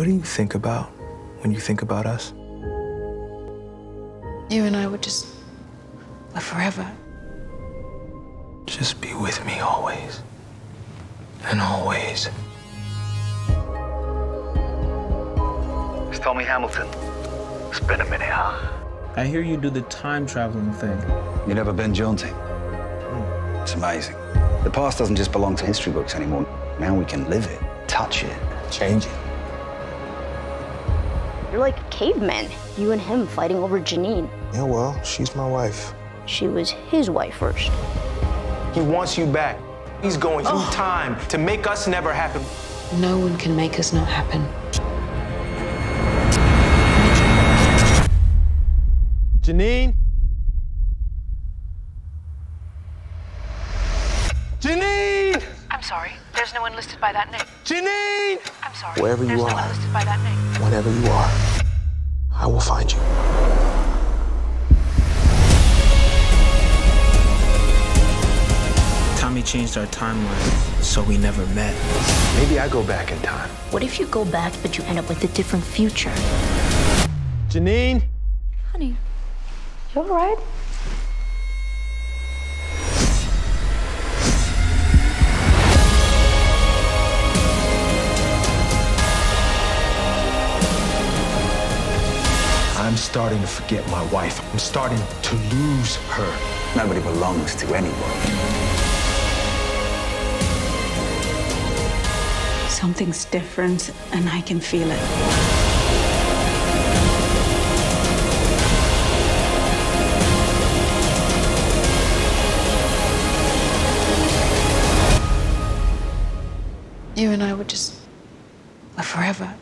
What do you think about when you think about us? You and I would just live forever. Just be with me always. And always. It's Tommy Hamilton. It's been a minute, huh? I hear you do the time traveling thing. You never been jaunting? Hmm. It's amazing. The past doesn't just belong to history books anymore. Now we can live it, touch it, change it. You're like cavemen. You and him fighting over Janine. Yeah, well, she's my wife. She was his wife first. He wants you back. He's going through time to make us never happen. No one can make us not happen. Janine? Janine! I'm sorry. There's no one listed by that name. Janine! I'm sorry. Wherever There's you no are. one listed by that name. Whenever you are, I will find you. Tommy changed our timeline, so we never met. Maybe I go back in time. What if you go back, but you end up with a different future? Janine? Honey, you all right? I'm starting to forget my wife. I'm starting to lose her. Nobody belongs to anyone. Something's different, and I can feel it. You and I would just live forever.